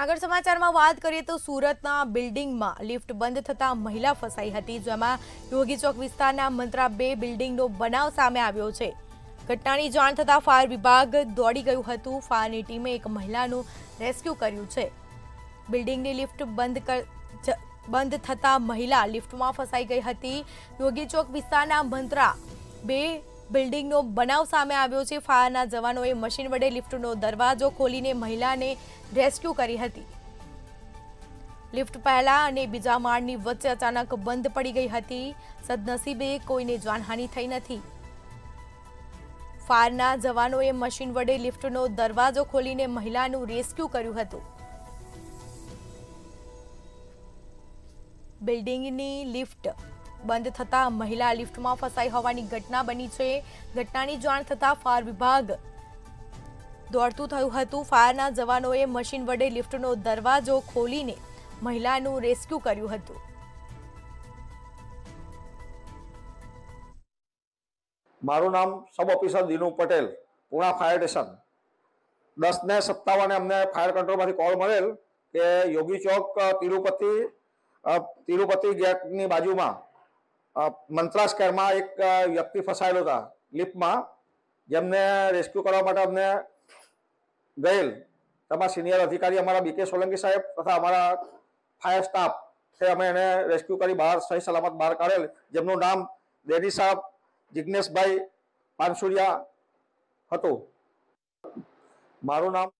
આગળ સમાચારમાં વાત કરીએ તો સુરતના બિલ્ડિંગમાં લિફ્ટ બંધ થતા મહિલા ફસાઈ હતી, જેમાં યોગી ચોક વિસ્તારના મંત્રા બે બિલ્ડિંગનો બનાવ સામે આવ્યો છે. ઘટનાની જાણ થતાં ફાયર વિભાગ દોડી ગયું હતું. ફાયરની ટીમે એક મહિલાનું રેસ્ક્યુ કર્યું છે. બિલ્ડિંગની લિફ્ટ બંધ બંધ થતાં મહિલા લિફ્ટમાં ફસાઈ ગઈ હતી. યોગી ચોક વિસ્તારના મંત્રા બે બિલ્ડિંગનો બનાવ સામે આવ્યો છે. ફાયરના જવાનોએ મશીન વડે લિફ્ટનો દરવાજો ખોલીને મહિલાને રેસ્ક્યુ કરી હતી. લિફ્ટ પહેલા અને બીજા માળની વચ્ચે અચાનક બંધ પડી ગઈ હતી. સદનસીબે કોઈને જાનહાનિ થઈ નથી. ફાયરના જવાનોએ મશીન વડે લિફ્ટનો દરવાજો ખોલીને મહિલાનું રેસ્ક્યુ કર્યું હતું. બિલ્ડિંગની લિફ્ટ બંધ થતાં મહિલા લિફ્ટમાં ફસાઈ હોવાની ઘટના બની છે. ઘટનાની જાણ થતાં ફાયર વિભાગ દોડતું થયું હતું. ફાયરના જવાનોએ મશીન વડે લિફ્ટનો દરવાજો ખોલીને મહિલાનું રેસ્ક્યુ કર્યું હતું. મારું નામ sub officer Dinu Patel, Puna fire station. દસ ને સત્તાવને અમને ફાયર કંટ્રોલમાંથી કોલ મળેલ કે યોગી ચોક, તિરુપતિ તિરુપતિ ગેટની બાજુમાં અ, મંત્રા એક વ્યક્તિ ફસાયેલો હતા. લિફ્ટમાં જેમને રેસ્ક્યુ કરવા માટે અમને ગયેલ. તમારા સિનિયર અધિકારી અમારા બીકે સોલંકી સાહેબ તથા અમારા ફાયર સ્ટાફ છે અમે એને રેસ્ક્યુ કરી બહાર સહી સલામત બહાર કાઢેલ. જેમનું નામ દેદી સાહેબ જિજ્ઞેશભાઈ પાનસુરિયા હતું. મારું નામ